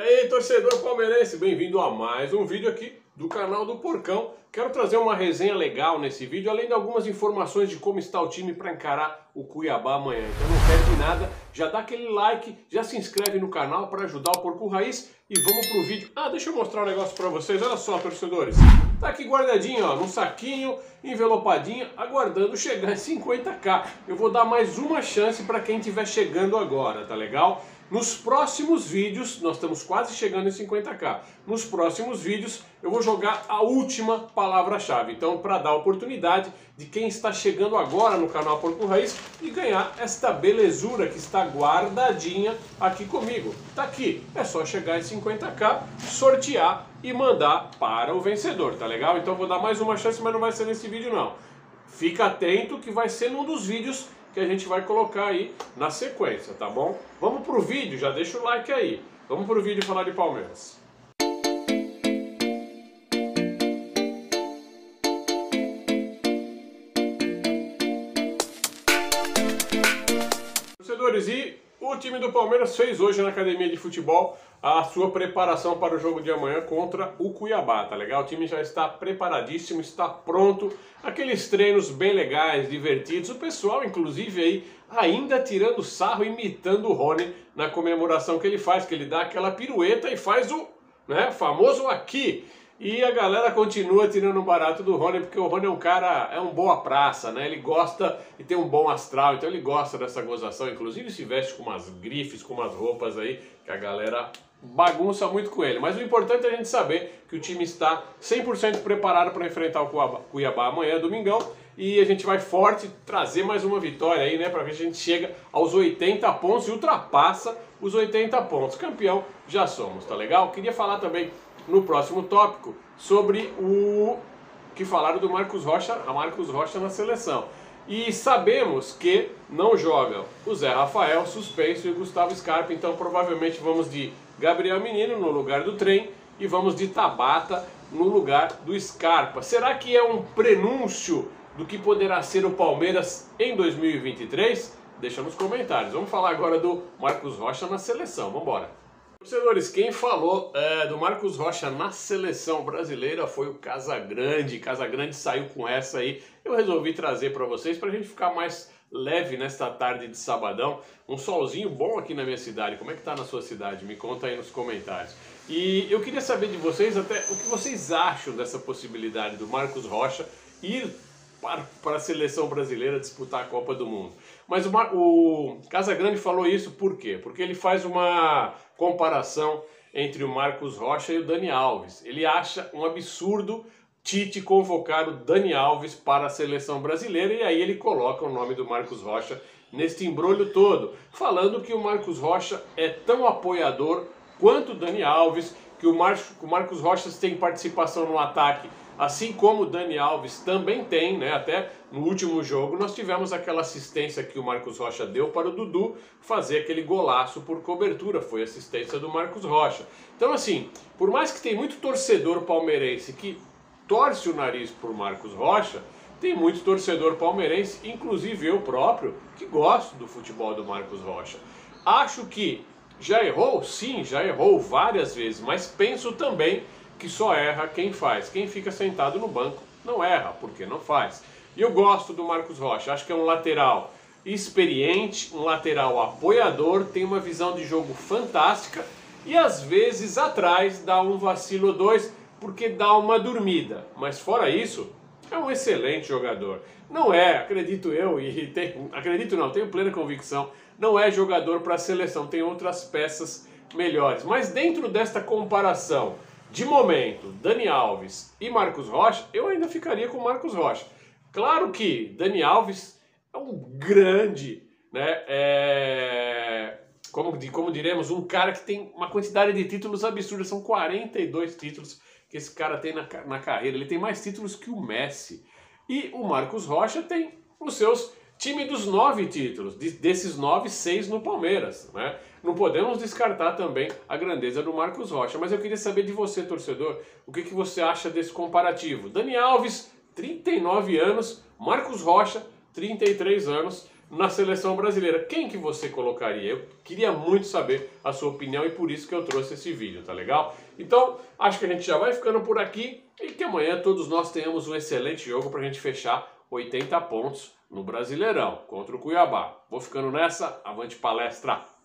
aí, torcedor palmeirense, bem-vindo a mais um vídeo aqui do canal do Porcão. Quero trazer uma resenha legal nesse vídeo, além de algumas informações de como está o time para encarar o Cuiabá amanhã. Então não perde nada, já dá aquele like, já se inscreve no canal para ajudar o Porco Raiz e vamos pro vídeo. Ah, deixa eu mostrar um negócio para vocês, olha só, torcedores. Tá aqui guardadinho, ó, num saquinho, envelopadinho, aguardando chegar em 50k. Eu vou dar mais uma chance para quem estiver chegando agora, tá legal? Nos próximos vídeos, nós estamos quase chegando em 50k. Nos próximos vídeos eu vou jogar a última palavra-chave. Então, para dar oportunidade de quem está chegando agora no canal Porco Raiz e ganhar esta belezura que está guardadinha aqui comigo. Tá aqui, é só chegar em 50k, sortear e mandar para o vencedor, tá legal? Então vou dar mais uma chance, mas não vai ser nesse vídeo não. Fica atento que vai ser num dos vídeos que a gente vai colocar aí na sequência, tá bom? Vamos pro vídeo, já deixa o like aí. Vamos pro vídeo falar de Palmeiras. Torcedores, e o time do Palmeiras fez hoje na academia de futebol a sua preparação para o jogo de amanhã contra o Cuiabá, tá legal? O time já está preparadíssimo, está pronto. Aqueles treinos bem legais, divertidos. O pessoal, inclusive, aí ainda tirando sarro, imitando o Rony na comemoração que ele faz, que ele dá aquela pirueta e faz o né, famoso aqui. E a galera continua tirando barato do Rony, porque o Rony é um cara, é um boa praça, né? Ele gosta e tem um bom astral, então ele gosta dessa gozação. Inclusive se veste com umas grifes, com umas roupas aí, que a galera bagunça muito com ele. Mas o importante é a gente saber que o time está 100% preparado para enfrentar o Cuiabá amanhã, domingão. E a gente vai forte trazer mais uma vitória aí, né? Para ver se a gente chega aos 80 pontos e ultrapassa os 80 pontos. Campeão já somos, tá legal? Queria falar também no próximo tópico sobre o que falaram do Marcos Rocha, a Marcos Rocha na seleção. E sabemos que não jogam o Zé Rafael, suspenso, e o Gustavo Scarpa, então provavelmente vamos de Gabriel Menino no lugar do trem e vamos de Tabata no lugar do Scarpa. Será que é um prenúncio do que poderá ser o Palmeiras em 2023? Deixa nos comentários. Vamos falar agora do Marcos Rocha na seleção. Vamos embora. Torcedores, quem falou é, do Marcos Rocha na seleção brasileira foi o Casagrande. Casagrande saiu com essa aí. Eu resolvi trazer para vocês para a gente ficar mais leve nesta tarde de sabadão. Um solzinho bom aqui na minha cidade. Como é que tá na sua cidade? Me conta aí nos comentários. E eu queria saber de vocês até o que vocês acham dessa possibilidade do Marcos Rocha ir para, para a seleção brasileira disputar a Copa do Mundo. Mas o, o Casagrande falou isso por quê? Porque ele faz uma comparação entre o Marcos Rocha e o Dani Alves. Ele acha um absurdo Tite convocar o Dani Alves para a seleção brasileira e aí ele coloca o nome do Marcos Rocha neste embrulho todo, falando que o Marcos Rocha é tão apoiador quanto o Dani Alves, que o, Mar o Marcos Rocha tem participação no ataque assim como o Dani Alves também tem, né? Até no último jogo nós tivemos aquela assistência que o Marcos Rocha deu para o Dudu fazer aquele golaço por cobertura, foi assistência do Marcos Rocha. Então assim, por mais que tem muito torcedor palmeirense que torce o nariz por Marcos Rocha, tem muito torcedor palmeirense, inclusive eu próprio, que gosto do futebol do Marcos Rocha. Acho que já errou? Sim, já errou várias vezes, mas penso também que só erra quem faz. Quem fica sentado no banco não erra, porque não faz. E eu gosto do Marcos Rocha, acho que é um lateral experiente, um lateral apoiador, tem uma visão de jogo fantástica e às vezes atrás dá um vacilo dois porque dá uma dormida. Mas fora isso, é um excelente jogador. Não é, acredito eu, e tem, acredito não, tenho plena convicção, não é jogador para a seleção, tem outras peças melhores. Mas dentro desta comparação, de momento, Dani Alves e Marcos Rocha, eu ainda ficaria com Marcos Rocha. Claro que Dani Alves é um grande, né, é, como, como diremos, um cara que tem uma quantidade de títulos absurda, são 42 títulos que esse cara tem na, na carreira, ele tem mais títulos que o Messi. E o Marcos Rocha tem os seus time dos nove títulos, desses nove, seis no Palmeiras. Né? Não podemos descartar também a grandeza do Marcos Rocha, mas eu queria saber de você, torcedor, o que, que você acha desse comparativo? Dani Alves, 39 anos, Marcos Rocha, 33 anos. Na seleção brasileira. Quem que você colocaria? Eu queria muito saber a sua opinião e por isso que eu trouxe esse vídeo, tá legal? Então, acho que a gente já vai ficando por aqui e que amanhã todos nós tenhamos um excelente jogo para a gente fechar 80 pontos no Brasileirão contra o Cuiabá. Vou ficando nessa, avante palestra!